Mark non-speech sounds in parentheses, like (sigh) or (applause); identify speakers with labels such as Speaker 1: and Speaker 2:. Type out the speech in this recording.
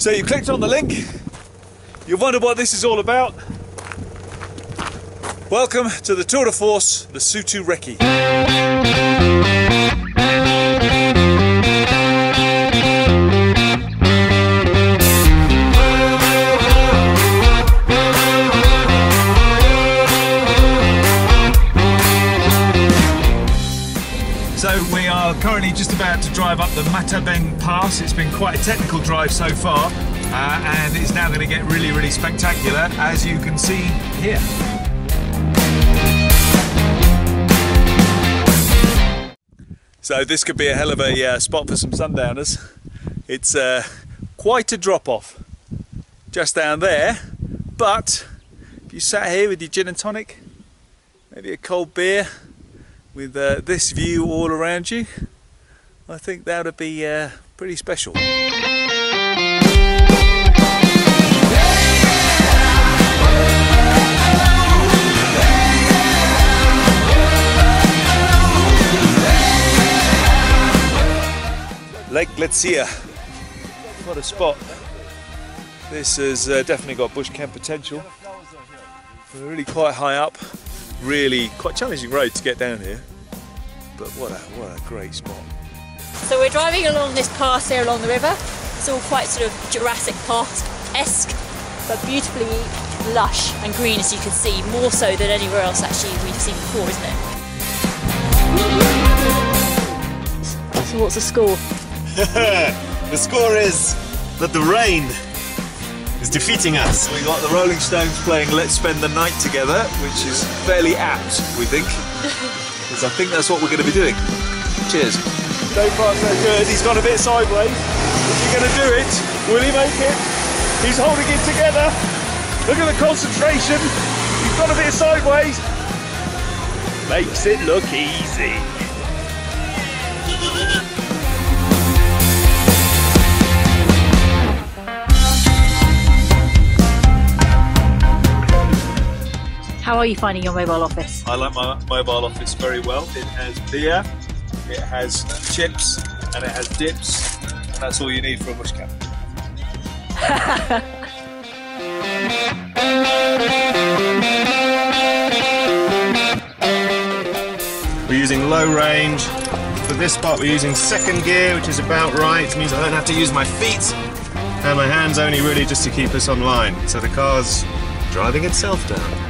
Speaker 1: So you clicked on the link. You wondered what this is all about. Welcome to the Tour de Force, the Sutu Recce. So we are currently just about to drive up the Matebeng Pass. It's been quite a technical drive so far, uh, and it's now going to get really, really spectacular, as you can see here. So this could be a hell of a uh, spot for some sundowners. It's uh, quite a drop off just down there, but if you sat here with your gin and tonic, maybe a cold beer, with uh, this view all around you, I think that would be uh, pretty special. Lake Letsie, what a spot. This has uh, definitely got bush camp potential. We're really quite high up, really quite challenging road to get down here, but what a, what a great spot.
Speaker 2: So we're driving along this pass here along the river. It's all quite sort of Jurassic Park-esque, but beautifully lush and green as you can see, more so than anywhere else actually we've seen before, isn't it? So what's the score? (laughs)
Speaker 3: the score is that the rain is defeating us.
Speaker 1: We got the Rolling Stones playing Let's Spend the Night Together, which is fairly apt, we think. Because I think that's what we're going to be doing. Cheers. So far so good. He's gone a bit sideways. Is he going to do it? Will he make it? He's holding it together. Look at the concentration. He's gone a bit sideways. Makes it look easy.
Speaker 2: How are you finding your mobile office?
Speaker 1: I like my mobile office very well. It has beer, it has chips, and it has dips. And that's all you need for a bush camp. (laughs)
Speaker 3: We're using low range. For this spot, we're using second gear, which is about right. It means I don't have to use my feet. And my hands only really just to keep us online. So the car's driving itself down.